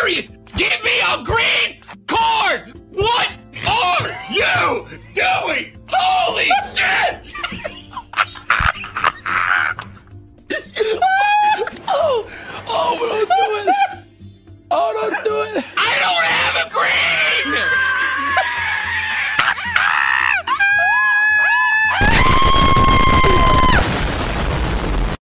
serious. Give me a green card. What are you doing? Holy